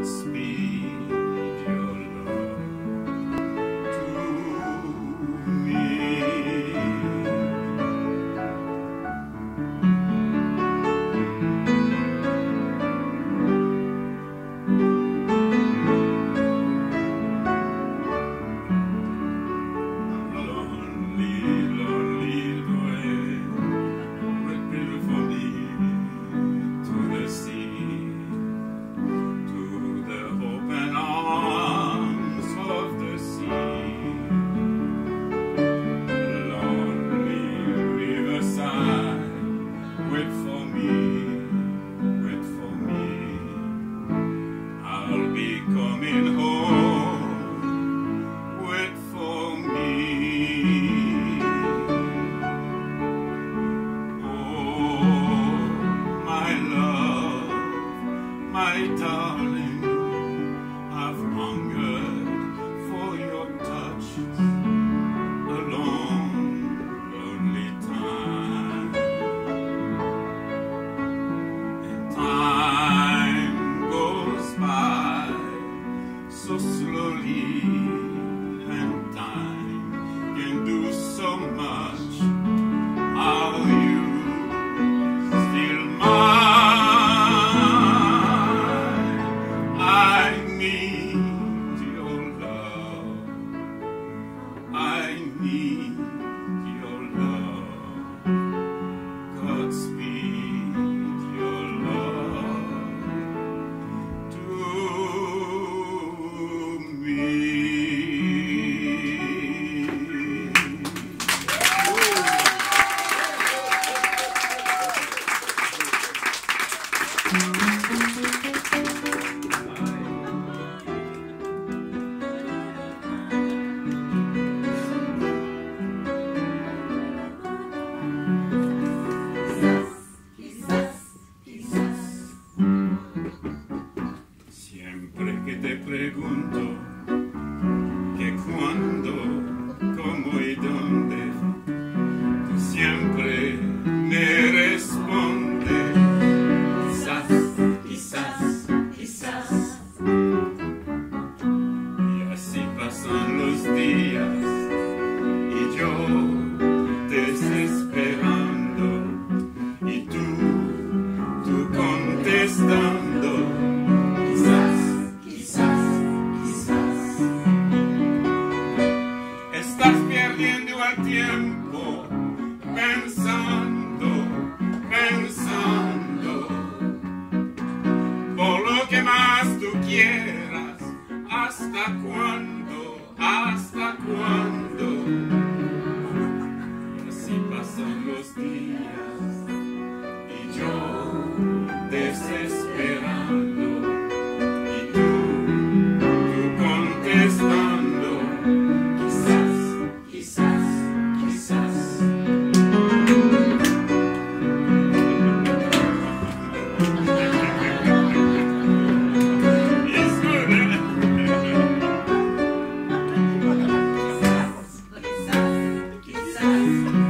speed your darling, I've hungered for your touch a long, lonely time. And time goes by so slowly, and time can do so much. mim. ¿Hasta cuándo? ¿Hasta cuándo? Así pasan los días. time.